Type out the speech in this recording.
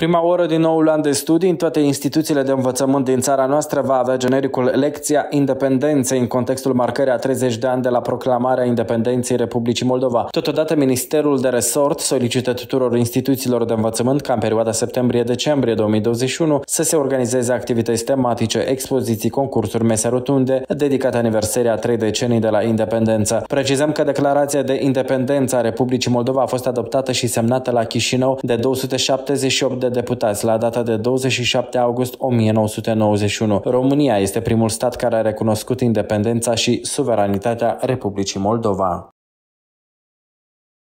Prima oră din noul an de studii în toate instituțiile de învățământ din țara noastră va avea genericul Lecția Independenței în contextul marcării a 30 de ani de la proclamarea independenței Republicii Moldova. Totodată, Ministerul de Resort solicită tuturor instituțiilor de învățământ ca în perioada septembrie-decembrie 2021 să se organizeze activități tematice, expoziții, concursuri, mese rotunde dedicate aniversării a trei decenii de la independență. Precizăm că declarația de independență a Republicii Moldova a fost adoptată și semnată la Chișinău de 278 de deputați la data de 27 august 1991. România este primul stat care a recunoscut independența și suveranitatea Republicii Moldova.